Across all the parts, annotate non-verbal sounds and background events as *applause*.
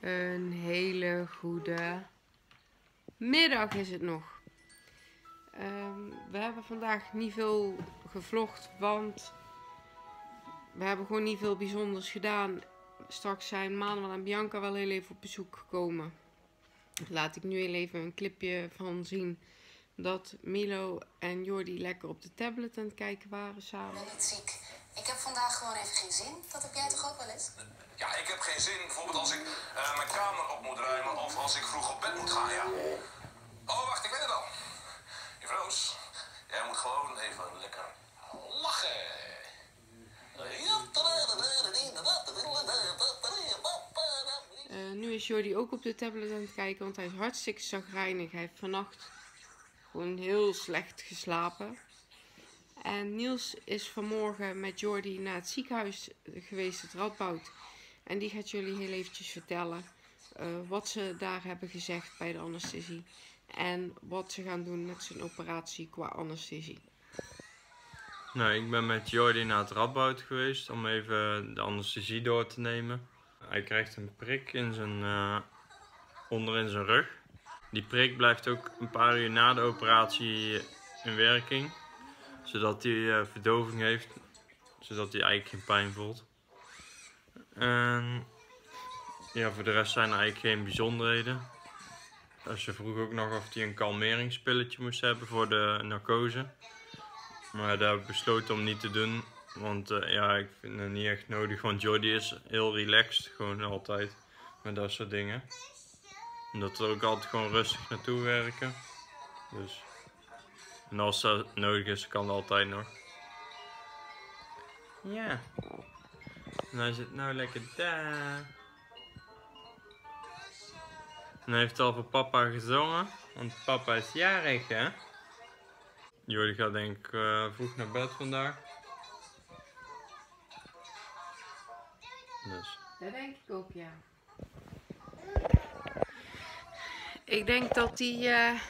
Een hele goede middag is het nog. Ehm, we hebben vandaag niet veel gevlogd, want we hebben gewoon niet veel bijzonders gedaan. Straks zijn Manuel en Bianca wel heel even op bezoek gekomen. Laat ik nu heel even een clipje van zien dat Milo en Jordi lekker op de tablet aan het kijken waren samen. ben niet ziek. Ik heb vandaag gewoon even geen zin. Dat heb jij toch ook wel eens? Ja, ik heb geen zin. Bijvoorbeeld als ik eh, mijn kamer op moet ruimen of als ik vroeg op bed moet gaan, ja. Oh, wacht, ik weet het al. Roos, jij moet gewoon even lekker lachen. Eh, nu is Jordi ook op de tablet aan het kijken, want hij is hartstikke zagrijnig. Hij heeft vannacht gewoon heel slecht geslapen. En Niels is vanmorgen met Jordi naar het ziekenhuis geweest, het Radboud. En die gaat jullie heel eventjes vertellen eh, wat ze daar hebben gezegd bij de anesthesie. En wat ze gaan doen met zijn operatie qua anesthesie. Nou, ik ben met Jordi naar het Radboud geweest om even de anesthesie door te nemen. Hij krijgt een prik in zijn, eh, onder in zijn rug. Die prik blijft ook een paar uur na de operatie in werking. Zodat hij eh, verdoving heeft. Zodat hij eigenlijk geen pijn voelt. En ja, voor de rest zijn er eigenlijk geen bijzonderheden. Als je vroeg ook nog of hij een kalmeringspilletje moest hebben voor de narcose. Maar daar heb ik besloten om niet te doen. Want eh, ja, ik vind het niet echt nodig. Want Jordi is heel relaxed. Gewoon altijd. Met dat soort dingen. Omdat we ook altijd gewoon rustig naartoe werken. Dus. En als dat nodig is, kan dat altijd nog. Ja. Hij zit nou lekker daar. En hij heeft al voor papa gezongen. Want papa is jarig, hè? Jordi gaat denk ik eh, vroeg naar bed vandaag. Dus. Dat denk ik ook, ja. Ik denk dat hij eh,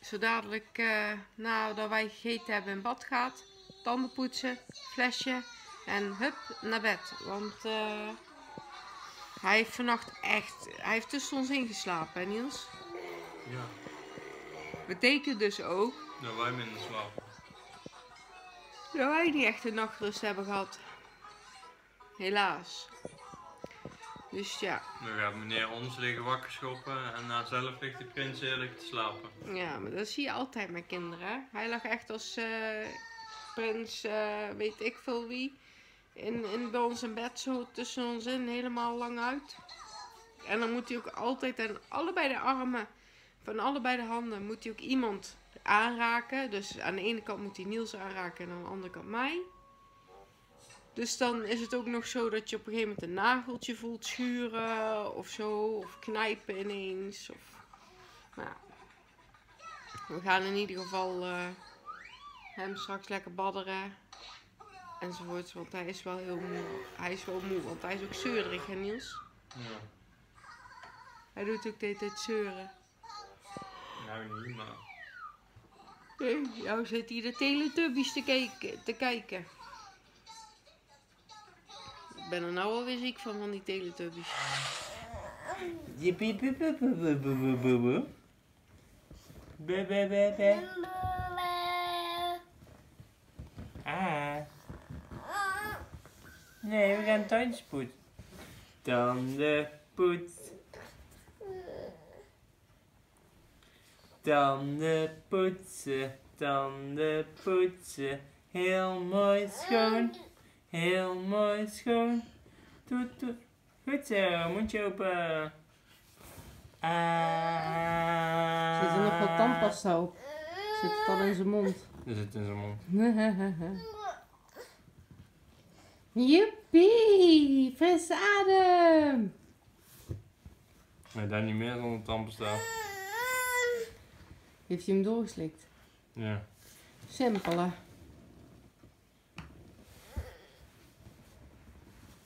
zo dadelijk uh, nadat wij gegeten hebben in bad gaat. Tanden poetsen, flesje en hup naar bed. Want uh, hij heeft vannacht echt, hij heeft tussen ons ingeslapen hè Niels? Ja. Betekent dus ook Dat wij minder slapen. dat wij niet echt een nachtrust hebben gehad. Helaas. Dus ja, Dan gaat meneer ons liggen wakker schoppen en na zelf ligt de prins eerlijk te slapen. ja, maar dat zie je altijd met kinderen. Hij lag echt als eh, prins, eh, weet ik veel wie, in, in, bij ons bed zo tussen ons in, helemaal lang uit. En dan moet hij ook altijd aan allebei de armen, van allebei de handen, moet hij ook iemand aanraken. Dus aan de ene kant moet hij Niels aanraken en aan de andere kant mij. Dus dan is het ook nog zo dat je op een gegeven moment een nageltje voelt schuren of zo. Of knijpen ineens. Of... Ja. We gaan in ieder geval eh, hem straks lekker badderen. Enzovoorts, want hij is wel heel moe. Hij is wel moe, want hij is ook zeurig, hè Niels? Ja. Hij doet ook de hele tijd zeuren. Nou niet, maar. Nee, jou zit hier de Teletubbies te kijken. Te kijken. Ik ben er nou alweer ziek van, van die Teletubbies. Jippie Nee, we gaan tandjes poetsen. Tanden poetsen. Tanden poetsen, tanden poetsen. Heel mooi schoon, heel mooi schoon. Toet toet. Goed zo, mondje open. Ah. Zit er nog wat tandpasta op? Zit het al in zijn mond? Er zit in zijn mond. *laughs* Joepie, frisse adem. Nee, daar niet meer zonder tandpasta. Heeft hij hem doorgeslikt? Ja. Simpel hè?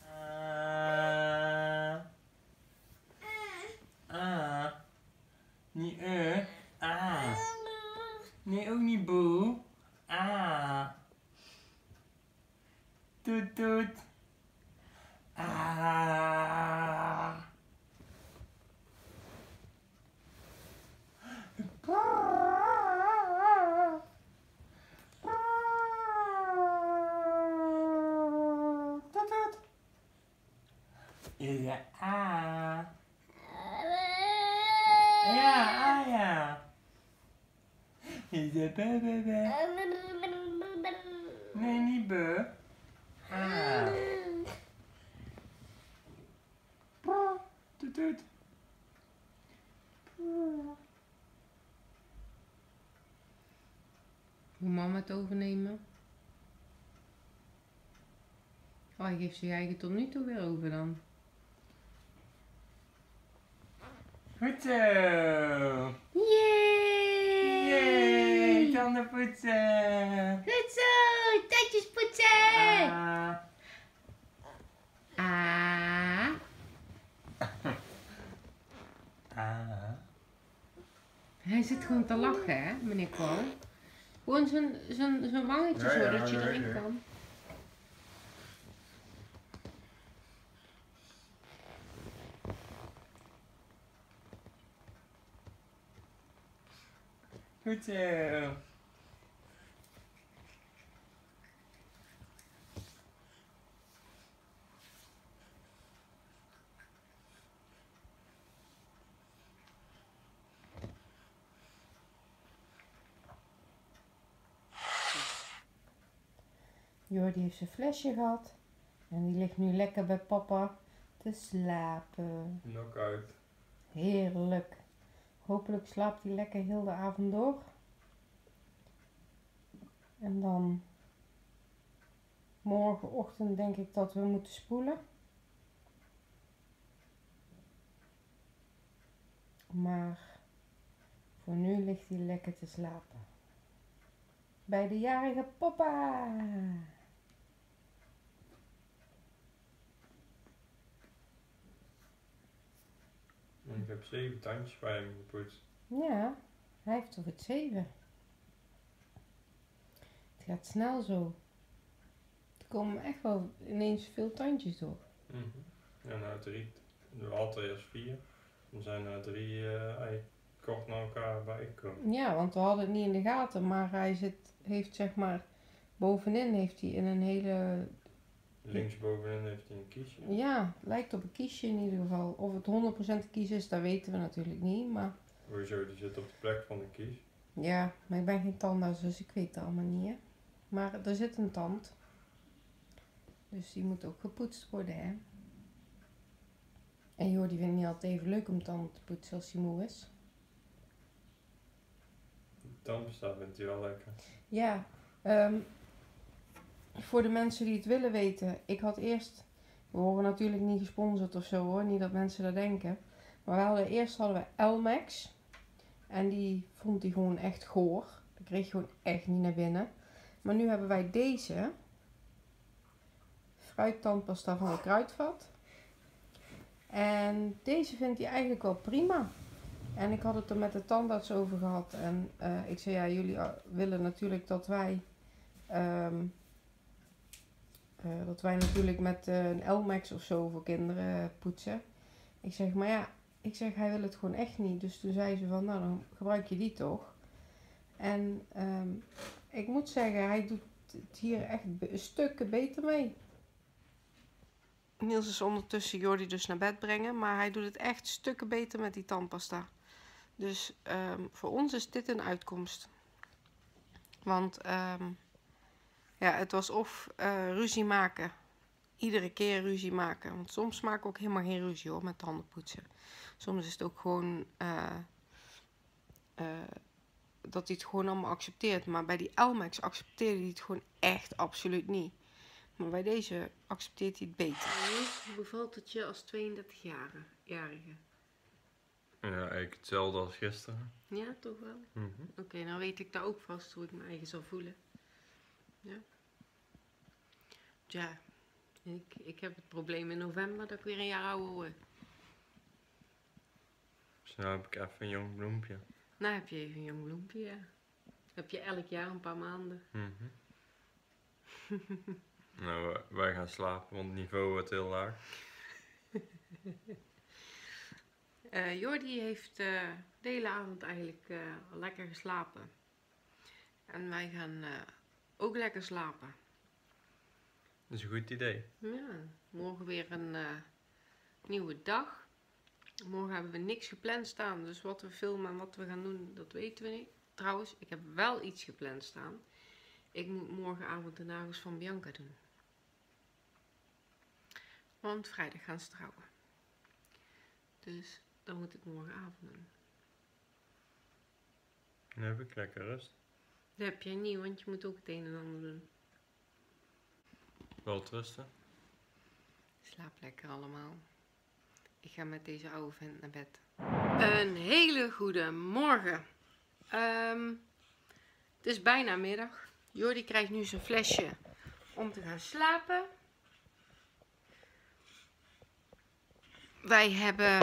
Ah. Ah. Niet eh. Ah. Nee, ook niet boe. Ah. Toet toet. Ah. Ah. Ja, ah ja. Is het be, be, be? Nee, niet be. Ah. Toet, toet. Moet mama het overnemen? Oh, je geeft zich eigen tot nu toe weer over dan. Goed zo. Yay! Tanden poetsen. Goed zo, tandjes poetsen! Ah. Ah. Ah. Hij zit gewoon te lachen, hè, meneer Cole. Gewoon zijn, zijn, zijn wangetje Ja, zo, ja, dat je ja, erin ja. kan. Goed zo. Jordi heeft zijn flesje gehad. En die ligt nu lekker bij papa te slapen. Knock-out. Heerlijk. Hopelijk slaapt hij lekker heel de avond door. En dan morgenochtend denk ik dat we moeten spoelen. Maar voor nu ligt hij lekker te slapen. Bij de jarige papa. Ik heb zeven tandjes bij hem gepoetst. Ja, hij heeft er het zeven. Het gaat snel zo. Er komen echt wel ineens veel tandjes door. Mhm. Ja, nou drie. We hadden eerst vier. Dan zijn er drie eh, eigenlijk kort naar elkaar bijgekomen. Ja, want we hadden het niet in de gaten, maar hij zit, heeft zeg maar, bovenin heeft hij in een hele, Linksbovenin heeft hij een kiesje. ja, lijkt op een kiesje in ieder geval. Of het 100% een kies is, dat weten we natuurlijk niet, maar Hoezo, die zit op de plek van de kies. ja, maar ik ben geen tandarts, dus ik weet het allemaal niet, hè. Maar er zit een tand. Dus die moet ook gepoetst worden, hè. En joh, die vindt niet altijd even leuk om tanden te poetsen als hij moe is. De tandpasta vindt hij wel lekker. Ja, ehm, voor de mensen die het willen weten. Ik had eerst, we worden natuurlijk niet gesponsord of zo hoor, niet dat mensen dat denken. Maar we hadden, eerst hadden we Elmex. En die vond hij gewoon echt goor. Dat kreeg je gewoon echt niet naar binnen. Maar nu hebben wij deze. Fruittandpasta van de Kruidvat. En deze vindt hij eigenlijk wel prima. En ik had het er met de tandarts over gehad. En eh, ik zei, ja, jullie eh, willen natuurlijk dat wij... ehm, eh, dat wij natuurlijk met eh, een Elmex of zo voor kinderen poetsen. Ik zeg, maar ja, ik zeg, hij wil het gewoon echt niet. Dus toen zei ze van, nou dan gebruik je die toch. En ehm, ik moet zeggen, hij doet het hier echt stukken beter mee. Niels is ondertussen Jordi dus naar bed brengen, maar hij doet het echt stukken beter met die tandpasta. Dus ehm, voor ons is dit een uitkomst. Want ehm, ja, het was of eh, ruzie maken. Iedere keer ruzie maken. Want soms maak ik ook helemaal geen ruzie hoor met tandenpoetsen. Soms is het ook gewoon eh, eh, dat hij het gewoon allemaal accepteert. Maar bij die Elmex accepteerde hij het gewoon echt absoluut niet. Maar bij deze accepteert hij het beter. Hoe bevalt het je als 32-jarige? Ja, eigenlijk hetzelfde als gisteren. Ja, toch wel? Mhm. Oké, dan weet ik daar ook vast hoe ik me eigen zal voelen. Ja. Ja, ik, ik heb het probleem in november dat ik weer een jaar ouder word. Dus nu heb ik even een jong bloempje. Nou heb je even een jong bloempje, ja. Heb je elk jaar een paar maanden. Mhm. *laughs* nou, wij- gaan slapen, want het niveau wordt heel laag. *laughs* Eh Jordi heeft eh, de hele avond eigenlijk eh, lekker geslapen. En wij gaan eh, ook lekker slapen. Dat is een goed idee. Ja, morgen weer een, eh, nieuwe dag. Morgen hebben we niks gepland staan, dus wat we filmen en wat we gaan doen, dat weten we niet. Trouwens, ik heb wel iets gepland staan. Ik moet morgenavond de nagels van Bianca doen. Want vrijdag gaan ze trouwen. Dus dat moet ik morgenavond doen. Dan heb ik lekker rust. Dat heb jij niet, want je moet ook het een en ander doen. Wel rusten. Slaap lekker allemaal. Ik ga met deze oude vent naar bed. Een hele goede morgen. Ehm, het is bijna middag. Jordi krijgt nu zijn flesje om te gaan slapen. Wij hebben,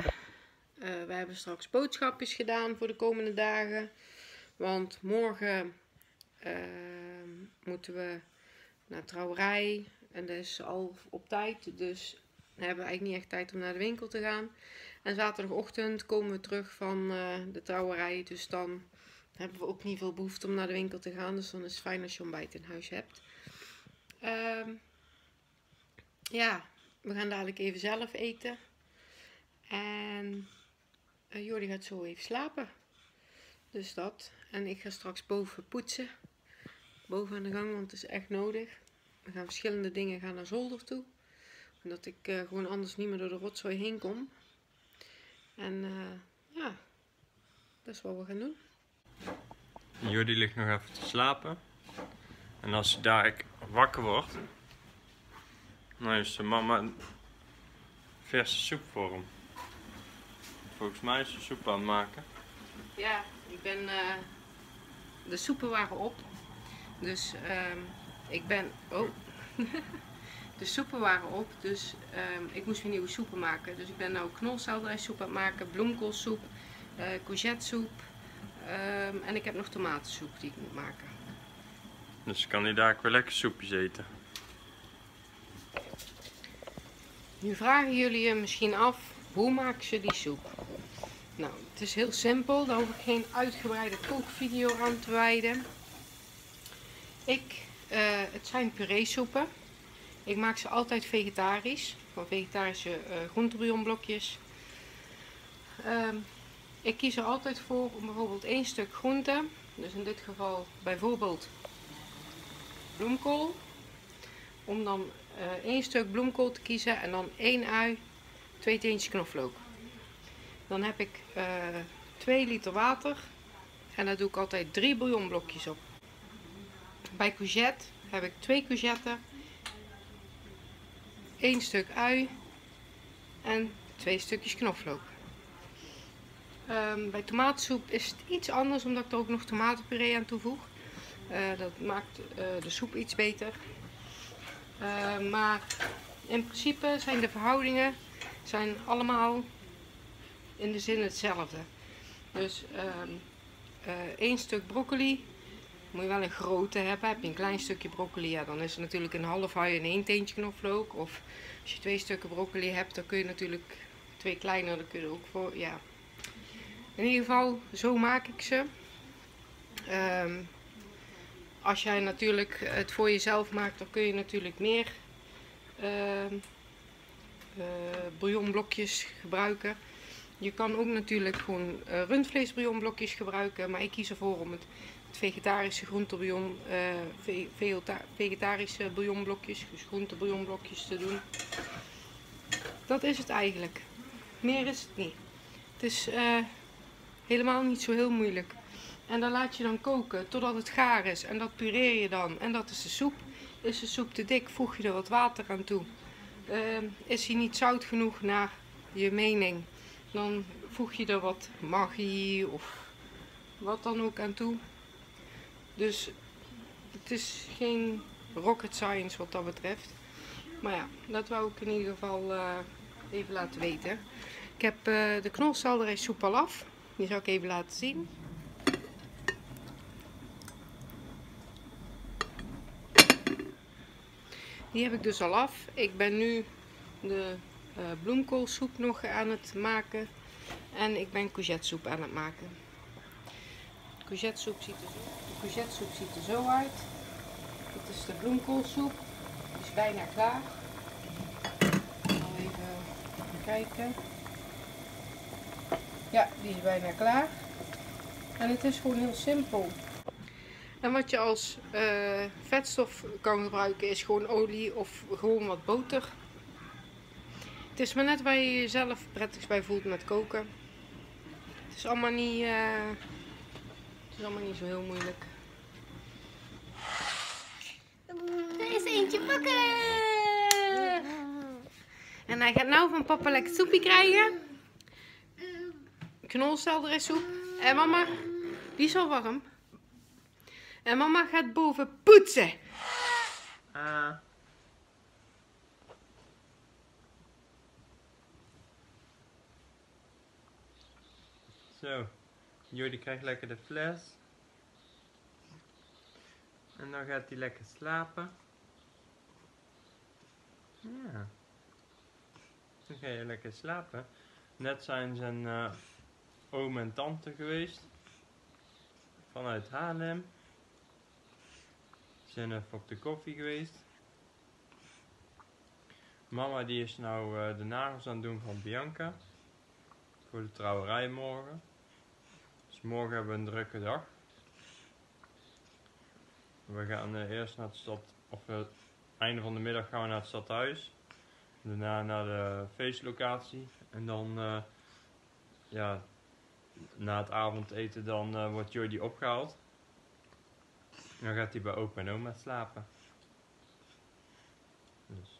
eh, wij hebben straks boodschapjes gedaan voor de komende dagen. Want morgen moeten we naar trouwerij. En dat is al op tijd. Dus we hebben eigenlijk niet echt tijd om naar de winkel te gaan. En zaterdagochtend komen we terug van eh, de trouwerij. Dus dan hebben we ook niet veel behoefte om naar de winkel te gaan. Dus dan is het fijn als je ontbijt in huis hebt. Ehm, ja, we gaan dadelijk even zelf eten. En uh, Jordi gaat zo even slapen. Dus dat. En ik ga straks boven poetsen. Boven aan de gang, want het is echt nodig. We gaan verschillende dingen gaan naar zolder toe. Omdat ik uh, gewoon anders niet meer door de rotzooi heen kom. En uh, ja, dat is wat we gaan doen. Jordi ligt nog even te slapen. En als daar wakker wordt, dan heeft zijn mama een verse soep voor hem. Volgens mij is ze soep aan het maken. Ja, ik ben. Uh, de soepen waren op. Dus uh, ik ben. Oh. *laughs* de soepen waren op. Dus uh, ik moest weer nieuwe soepen maken. Dus ik ben nou knolselderijsoep aan het maken, bloemkoolsoep, uh, courgettesoep. Um, en ik heb nog tomatensoep die ik moet maken. Dus kan hij daar ook wel lekker soepjes eten. Nu vragen jullie je misschien af, hoe maken ze die soep? Nou, het is heel simpel, daar hoef ik geen uitgebreide kookvideo aan te wijden. Ik, uh, het zijn puree-soepen. Ik maak ze altijd vegetarisch, van vegetarische uh, groentebouillonblokjes. Um, ik kies er altijd voor om bijvoorbeeld één stuk groente, dus in dit geval bijvoorbeeld bloemkool, om dan uh, één stuk bloemkool te kiezen en dan één ui, twee teentjes knoflook. Dan heb ik 2 liter water en daar doe ik altijd drie bouillonblokjes op. Bij courgette heb ik twee courgetten, één stuk ui en twee stukjes knoflook. Um, bij tomatensoep is het iets anders omdat ik er ook nog tomatenpuree aan toevoeg. Uh, dat maakt uh, de soep iets beter. Uh, maar in principe zijn de verhoudingen zijn allemaal in de zin hetzelfde. Dus um, één stuk broccoli moet je wel een grote hebben. Heb je een klein stukje broccoli, ja, dan is het natuurlijk een half ui en één teentje knoflook. Of als je twee stukken broccoli hebt, dan kun je natuurlijk twee kleiner, dan kun je ook voor, ja, in ieder geval, zo maak ik ze. Um, als jij natuurlijk het voor jezelf maakt, dan kun je natuurlijk meer uh, bouillonblokjes gebruiken. Je kan ook natuurlijk gewoon uh, rundvleesbouillonblokjes gebruiken, maar ik kies ervoor om het vegetarische groentebouillon, ve vegetarische bouillonblokjes, dus groentebouillonblokjes te doen. Dat is het eigenlijk. Meer is het niet. Het is Helemaal niet zo heel moeilijk. En dan laat je dan koken totdat het gaar is. En dat pureer je dan. En dat is de soep. Is de soep te dik, voeg je er wat water aan toe. Uh, is hij niet zout genoeg naar je mening, dan voeg je er wat magie of wat dan ook aan toe. Dus het is geen rocket science wat dat betreft. Maar ja, dat wou ik in ieder geval uh, even laten weten. Ik heb uh, de knolselderij soep al af. Die zal ik even laten zien. Die heb ik dus al af. Ik ben nu de uh, bloemkoolsoep nog aan het maken. En ik ben courgettesoep aan het maken. De courgettesoep ziet er zo, de courgettesoep ziet er zo uit. Dit is de bloemkoolsoep. Die is bijna klaar. Ik zal even kijken. Ja, die is bijna klaar. En het is gewoon heel simpel. En wat je als eh, vetstof kan gebruiken is gewoon olie of gewoon wat boter. Het is maar net waar je jezelf prettigst bij voelt met koken. Het is allemaal niet, eh, is allemaal niet zo heel moeilijk. Er is eentje pakken. En hij gaat nou van papa lekker soepje krijgen. Knolselderijsoep. En mama, die is al warm. En mama gaat boven poetsen. Ah. Zo, Jordi krijgt lekker de fles. En dan gaat hij lekker slapen. Ja. Dan ga je lekker slapen. Net zijn zijn eh, oom en tante geweest. Vanuit Haarlem. Zijn even op de koffie geweest. Mama die is nou eh, de nagels aan het doen van Bianca. Voor de trouwerij morgen. Morgen hebben we een drukke dag. We gaan eh, eerst naar het stad, of uh, einde van de middag gaan we naar het stadhuis. Daarna naar de feestlocatie. En dan, eh, ja, na het avondeten dan eh, wordt Jordi opgehaald. En dan gaat hij bij opa en oma slapen. Dus.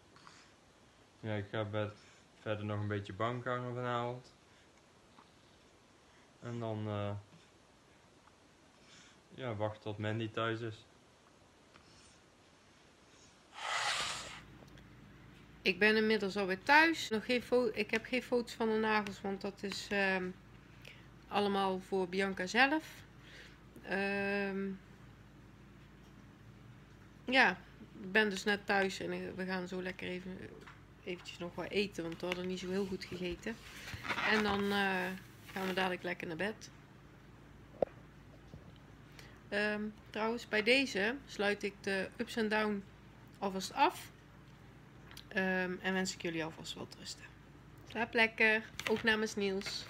Ja, ik ga bed verder nog een beetje bank hangen vanavond. En dan, eh ja, wachten tot Mandy thuis is. Ik ben inmiddels alweer thuis. Nog geen ik heb geen foto's van de nagels, want dat is ehm, allemaal voor Bianca zelf. Ehm, ja, ik ben dus net thuis en we gaan zo lekker even eventjes nog wat eten, want we hadden niet zo heel goed gegeten. En dan eh, gaan we dadelijk lekker naar bed. Ehm, trouwens, bij deze sluit ik de ups en down alvast af. Ehm, en wens ik jullie alvast wel rusten. Slaap lekker, ook namens Niels.